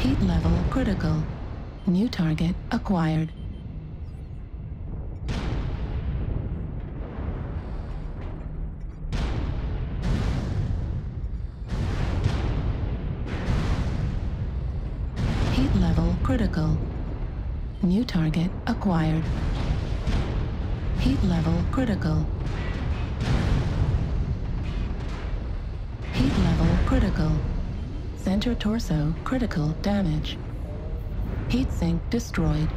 Heat level critical. New target acquired. Heat level critical. New target acquired. Heat level critical. Heat level critical. Center torso critical damage. Heat sink destroyed.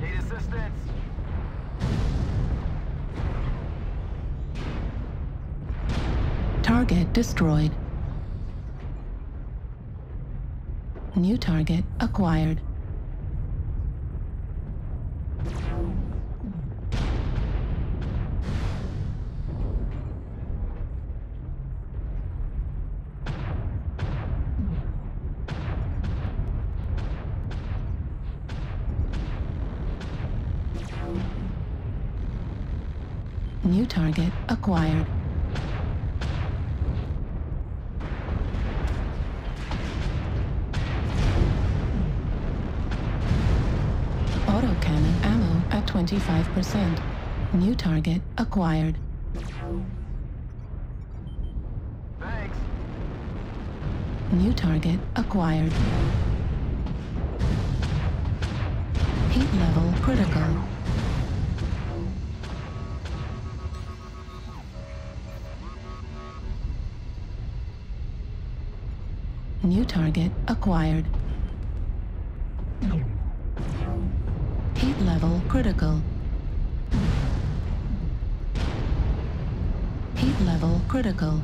Need assistance? Target destroyed. New target acquired. New target acquired. Autocannon ammo at 25%. New target acquired. Thanks. New target acquired. Heat level critical. New target acquired. Heat level critical. Heat level critical.